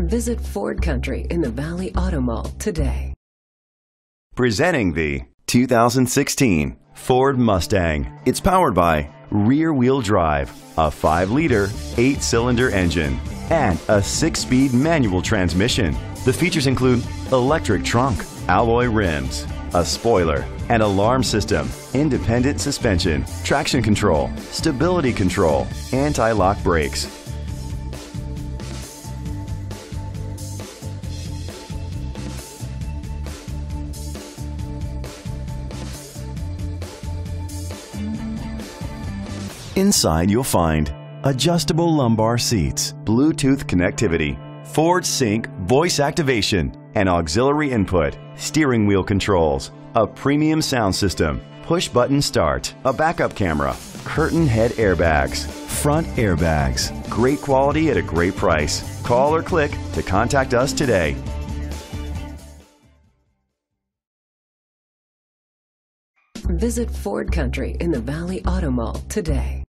Visit Ford Country in the Valley Auto Mall today. Presenting the 2016 Ford Mustang. It's powered by rear wheel drive, a 5 liter, 8 cylinder engine, and a 6 speed manual transmission. The features include electric trunk, alloy rims, a spoiler, an alarm system, independent suspension, traction control, stability control, anti lock brakes. Inside, you'll find adjustable lumbar seats, Bluetooth connectivity, Ford Sync voice activation, and auxiliary input, steering wheel controls, a premium sound system, push button start, a backup camera, curtain head airbags, front airbags. Great quality at a great price. Call or click to contact us today. Visit Ford Country in the Valley Auto Mall today.